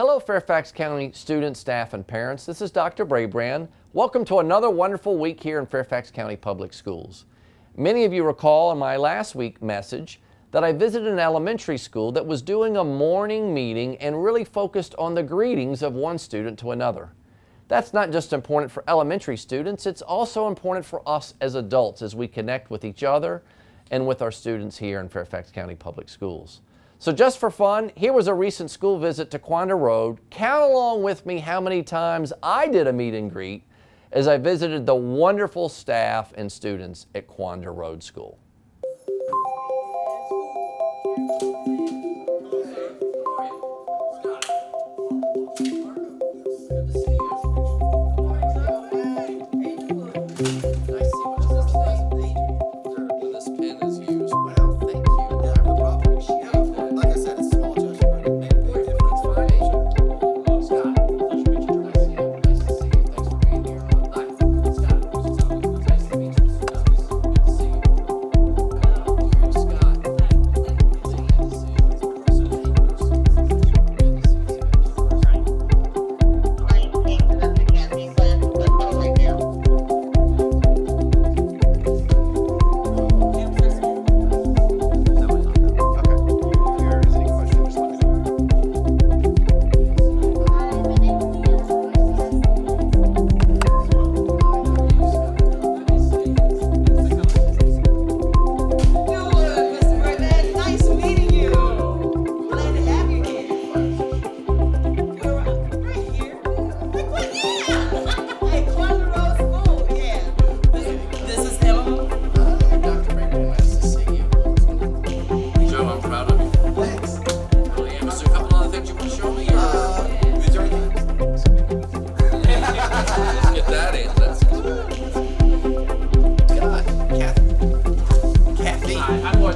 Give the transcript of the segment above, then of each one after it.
Hello, Fairfax County students, staff, and parents. This is Dr. Brabrand. Welcome to another wonderful week here in Fairfax County Public Schools. Many of you recall in my last week message that I visited an elementary school that was doing a morning meeting and really focused on the greetings of one student to another. That's not just important for elementary students, it's also important for us as adults as we connect with each other and with our students here in Fairfax County Public Schools. So just for fun, here was a recent school visit to Quander Road. Count along with me how many times I did a meet and greet as I visited the wonderful staff and students at Quander Road School.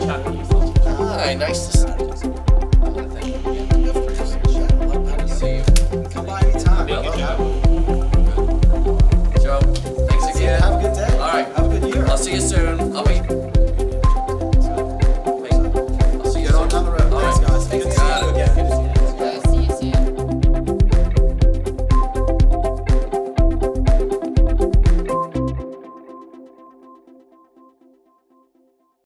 Nice to